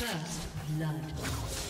First blood.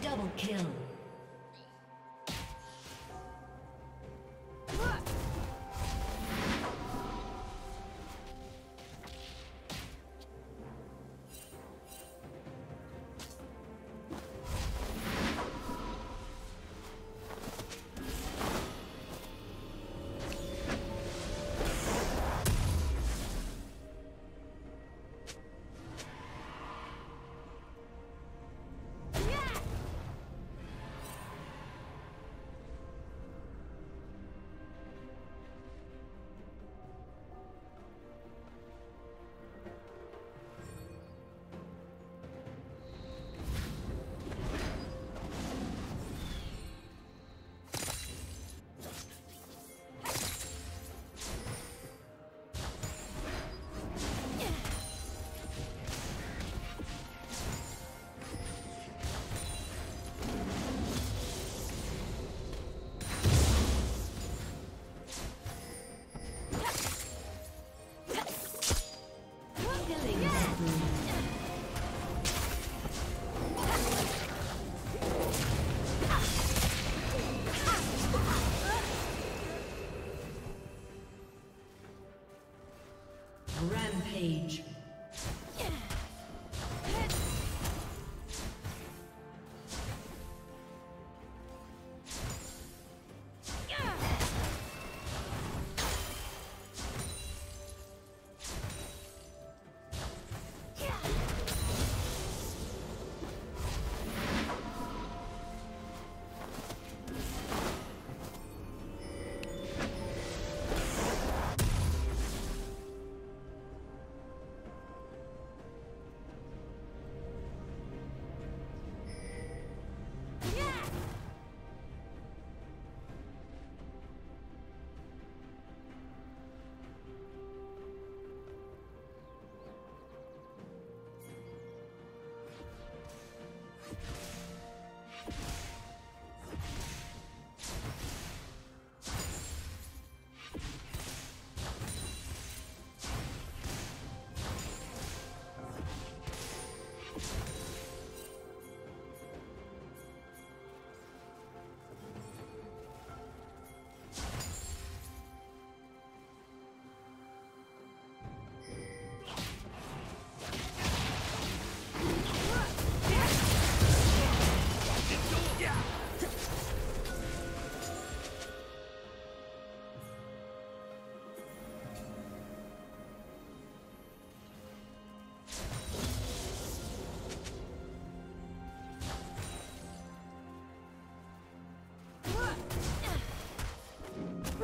Double kill.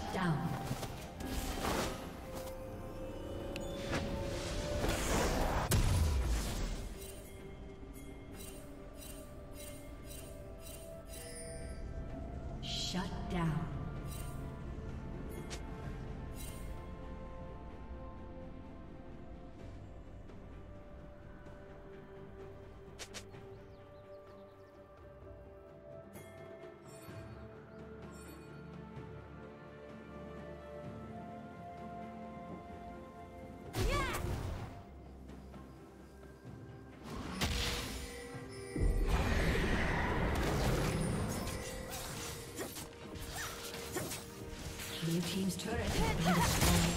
Shut down. Team's turret.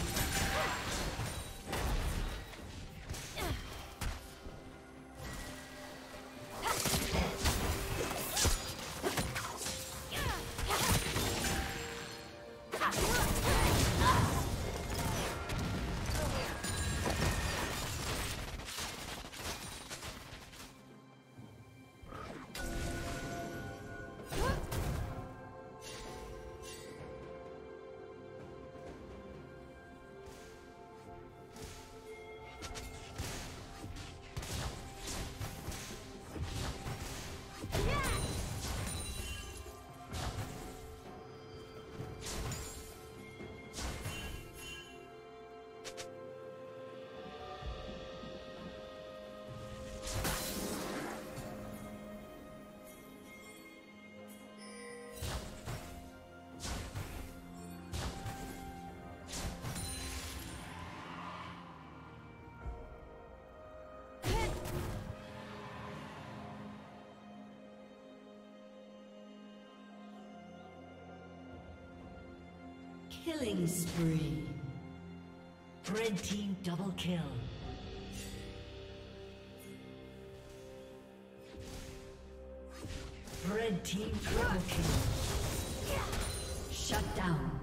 Killing spree. Red team double kill. Red team triple kill. Shut down.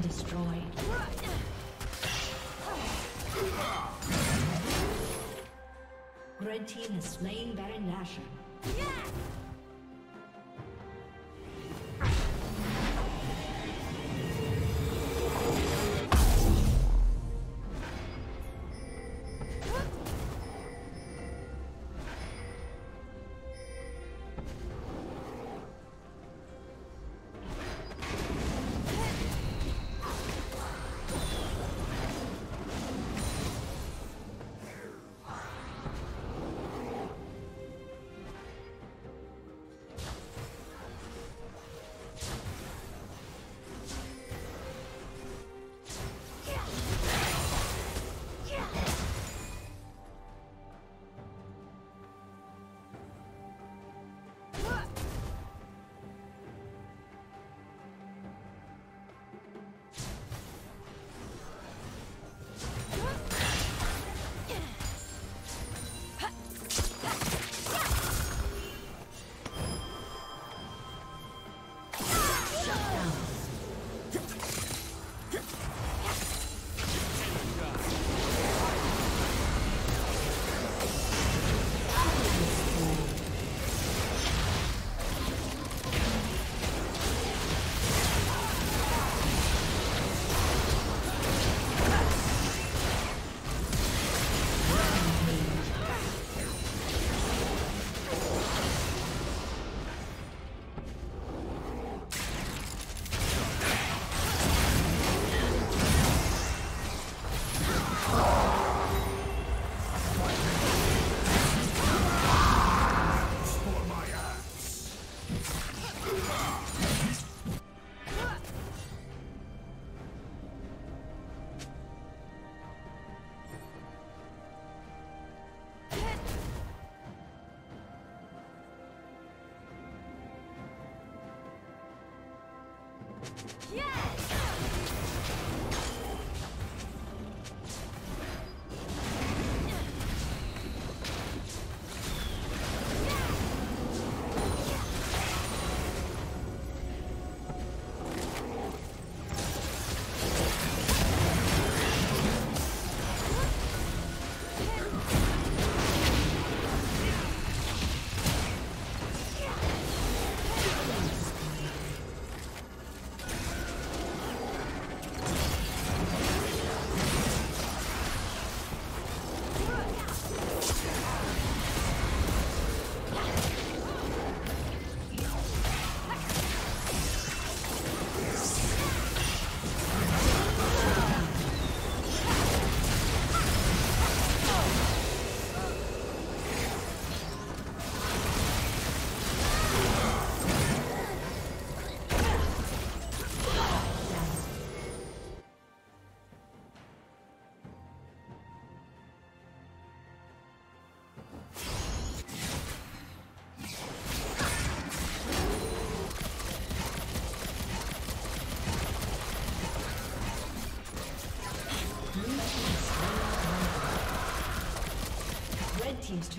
Destroyed. Red team has slain Baron Nashor.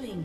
Killing